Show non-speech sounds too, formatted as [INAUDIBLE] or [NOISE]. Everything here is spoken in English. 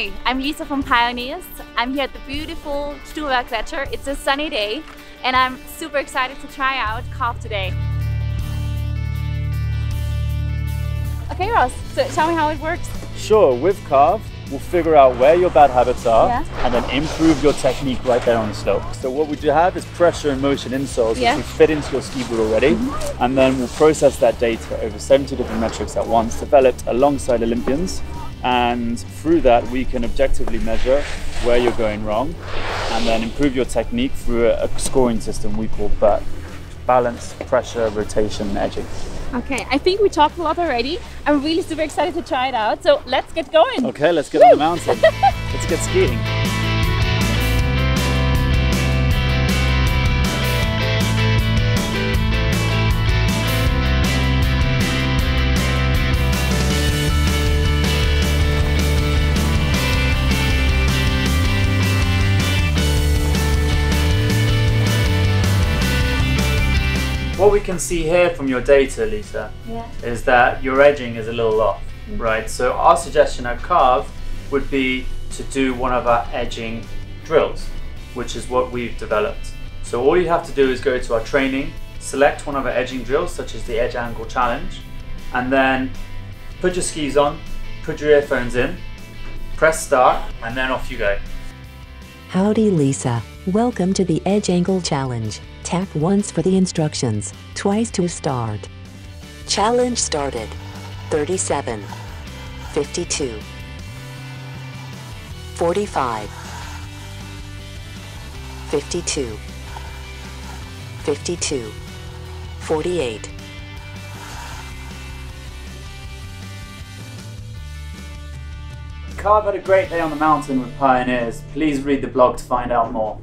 Hi, I'm Lisa from Pioneers. I'm here at the beautiful Stuhlberg Gletscher. It's a sunny day and I'm super excited to try out Carv today. Okay Ross, so tell me how it works. Sure, with Carv, we'll figure out where your bad habits are Yeah. and then improve your technique right there on the slope. So what we do have is pressure and motion insoles Yeah. Which we fit into your ski boot already mm-hmm. and then we'll process that data over 70 different metrics at once developed alongside Olympians and through that we can objectively measure where you're going wrong and then improve your technique through a, scoring system we call BERT. Balance, pressure, rotation, and edging. Okay, I think we talked a lot already. I'm really super excited to try it out. So let's get going. Okay, let's get on the mountain. [LAUGHS] let's get skiing. What we can see here from your data, Lisa, Yeah. is that your edging is a little off, Mm. right? So our suggestion at Carv would be to do one of our edging drills, which is what we've developed. So all you have to do is go to our training, select one of our edging drills, such as the Edge Angle Challenge, and then put your skis on, put your earphones in, press start, and then off you go. Howdy Lisa, welcome to the Edge Angle Challenge. Tap once for the instructions, twice to start. Challenge started. 37, 52, 45, 52, 52, 48. Carv had a great day on the mountain with Pioneers. Please read the blog to find out more.